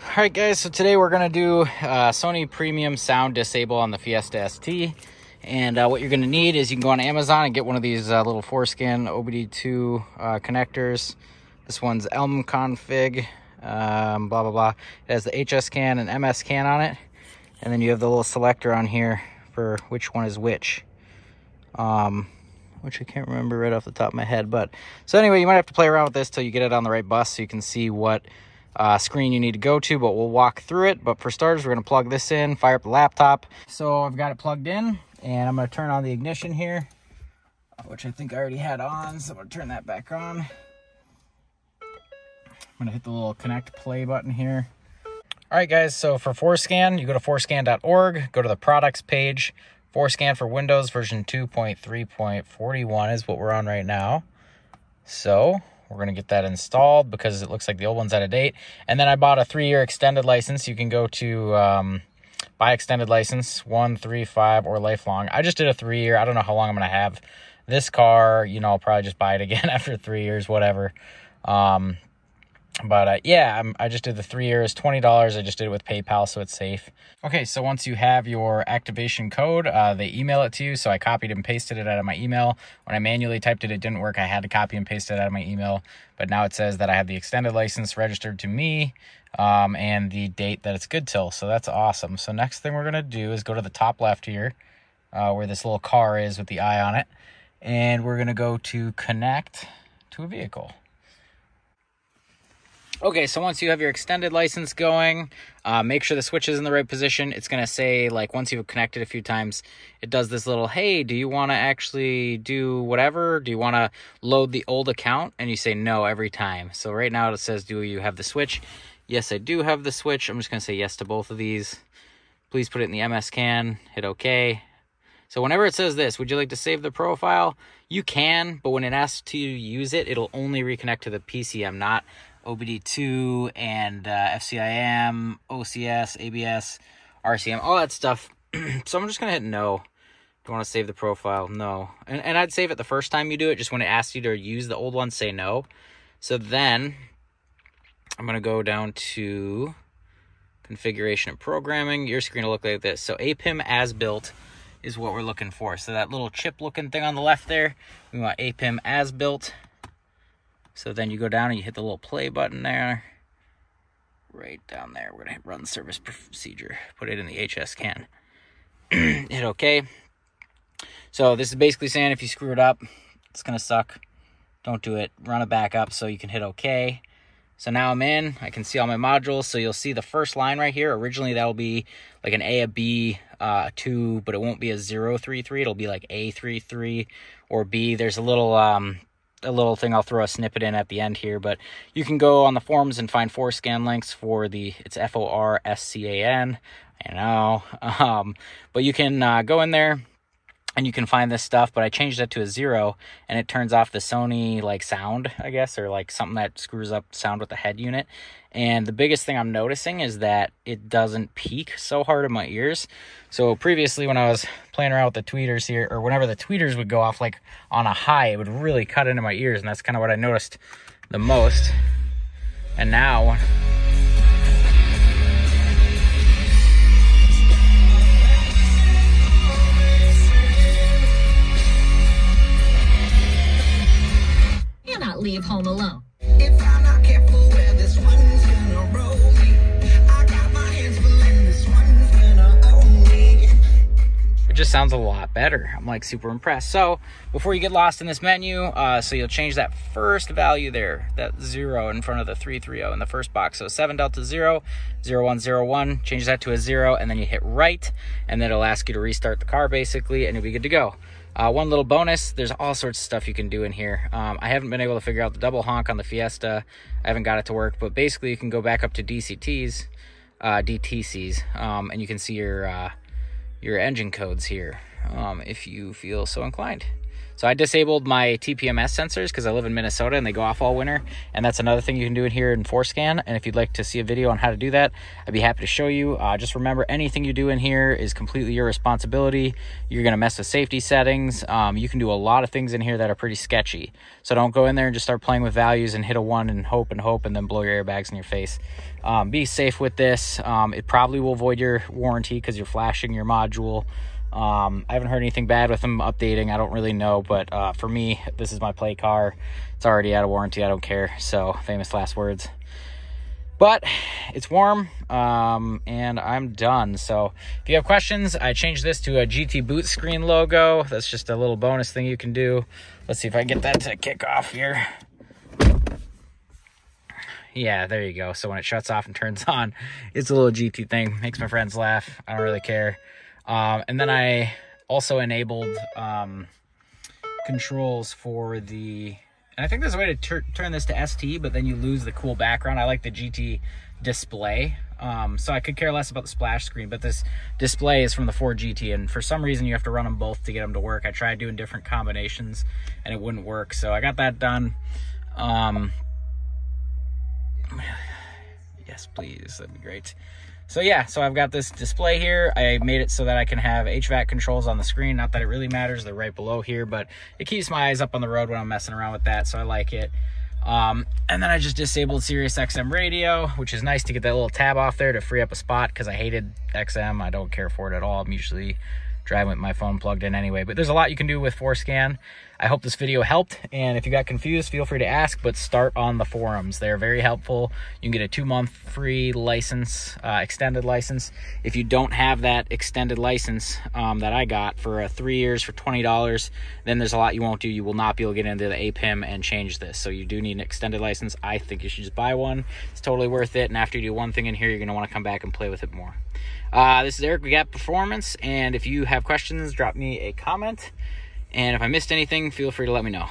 All right, guys, so today we're to do uh, Sony Premium Sound Disable on the Fiesta ST. And uh, what you're to need is you can go on Amazon and get one of these uh, little Forscan OBD2 uh, connectors. This one's Elm Config, um, blah, blah, blah. It has the HS CAN and MS CAN on it. And then you have the little selector on here for which one is which. Um, which I can't remember right off the top of my head. But so anyway, you might have to play around with this till you get it on the right bus so you can see what uh, screen you need to go to, but we'll walk through it. But for starters, we're going to plug this in, fire up the laptop. So I've got it plugged in, and I'm to turn on the ignition here, which I think I already had on. So I'm to turn that back on. I'm to hit the little connect play button here. All right, guys, so for Forscan, you go to forscan.org, go to the products page. Forscan for Windows version 2.3.41 is what we're on right now. So we're going to get that installed because it looks like the old one's out of date. And then I bought a three-year extended license. You can go to um, buy extended license, one, three, five, or lifelong. I just did a three-year. I don't know how long I'm going to have this car. You know, I'll probably just buy it again after three years, whatever. Um, but uh, yeah, I'm, i just did the three years, $20. I just did it with PayPal, so it's safe. Okay, so once you have your activation code, uh, they email it to you. So I copied and pasted it out of my email. When I manually typed it, it didn't work. I had to copy and paste it out of my email. But now it says that I have the extended license registered to me um, and the date that it's good till. So that's awesome. So next thing we're going to do is go to the top left here uh, where this little car is with the eye on it. And we're going to go to connect to a vehicle. Okay, so once you have your extended license going, uh, make sure the switch is in the right position. It's going to say, like, once you've connected a few times, it does this little, hey, do you want to actually do whatever? Do you want to load the old account? And you say no every time. So right now it says, do you have the switch? Yes, I do have the switch. I'm just going to say yes to both of these. Please put it in the MS CAN, hit OK. So whenever it says this, would you like to save the profile? You can, but when it asks to use it, it'll only reconnect to the PCM, not OBD2 and uh, FCIM, OCS, ABS, RCM, all that stuff. so I'm just going to hit no. Do you want to save the profile? No. And, and I'd save it the first time you do it, just when it asks you to use the old one, say no. So then I'm going to go down to configuration and programming. Your screen will look like this. So APIM as built is what we're looking for. So that little chip looking thing on the left there, we want APIM as built. So then you go down and you hit the little play button there. Right down there. We're to hit run the service procedure. Put it in the HS CAN. hit OK. So this is basically saying if you screw it up, it's to suck. Don't do it. Run it back up so you can hit OK. So now I'm in. I can see all my modules. So you'll see the first line right here. Originally, that'll be like an A, a B, uh, 2, but it won't be a zero three three. It'll be like A three three or B. There's a little um, a little thing I'll throw a snippet in at the end here, but you can go on the forums and find Forscan links for the it's F O R S C A N. I know, um, but you can uh, go in there and you can find this stuff. But I changed it to a zero, and it turns off the Sony like sound, I guess, or like something that screws up sound with the head unit. And the biggest thing I'm noticing is that it doesn't peak so hard in my ears. So previously, when I was playing around with the tweeters here, or whenever the tweeters would go off like on a high, it would really cut into my ears, and that's kind of what I noticed the most. And now. Leave home alone. Just sounds a lot better. I'm like super impressed. So before you get lost in this menu, uh, so you'll change that first value there, that zero in front of the 330 in the first box. So 7 delta 0, 0101, change that to a zero, and then you hit right, and then it'll ask you to restart the car basically, and you'll be good to go. Uh, one little bonus, there's all sorts of stuff you can do in here. Um, I haven't been able to figure out the double honk on the Fiesta. I haven't got it to work, but basically you can go back up to DCTs, uh, DTCs, um, and you can see your uh, your engine codes here um, if you feel so inclined. So I disabled my TPMS sensors because I live in Minnesota and they go off all winter. And that's another thing you can do in here in Forscan. And if you'd like to see a video on how to do that, I'd be happy to show you. Uh, just remember, anything you do in here is completely your responsibility. You're going to mess with safety settings. Um, you can do a lot of things in here that are pretty sketchy. So don't go in there and just start playing with values and hit a one and hope and hope and then blow your airbags in your face. Um, be safe with this. Um, it probably will void your warranty because you're flashing your module. Um, I haven't heard anything bad with them updating. I don't really know, but uh, for me, this is my play car. It's already out of warranty. I don't care. So, famous last words. But it's warm, um, and I'm done. So, if you have questions, I changed this to a GT boot screen logo. That's just a little bonus thing you can do. Let's see if I get that to kick off here. Yeah, there you go. So when it shuts off and turns on, it's a little GT thing. Makes my friends laugh. I don't really care. Um, and then I also enabled um, controls for the. And I think there's a way to tur- turn this to ST, but then you lose the cool background. I like the GT display. Um, so I could care less about the splash screen, but this display is from the Ford GT, and for some reason you have to run them both to get them to work. I tried doing different combinations, and it wouldn't work. So I got that done. Um, yes, please, that'd be great. So yeah, so I've got this display here. I made it so that I can have HVAC controls on the screen. Not that it really matters, they're right below here, but it keeps my eyes up on the road when I'm messing around with that, so I like it. Um, and then I just disabled Sirius XM radio, which is nice to get that little tab off there to free up a spot because I hated XM. I don't care for it at all. I'm usually driving with my phone plugged in anyway. But there's a lot you can do with Forscan. I hope this video helped. And if you got confused, feel free to ask, but start on the forums. They're very helpful. You can get a two month free license, uh, extended license. If you don't have that extended license um, that I got for uh, three years for $20, then there's a lot you won't do. You will not be able to get into the APIM and change this. So you do need an extended license. I think you should just buy one. It's totally worth it. And after you do one thing in here, you're going to want to come back and play with it more. Uh, this is Eric We Got Performance. And if you have questions, drop me a comment. And if I missed anything, feel free to let me know.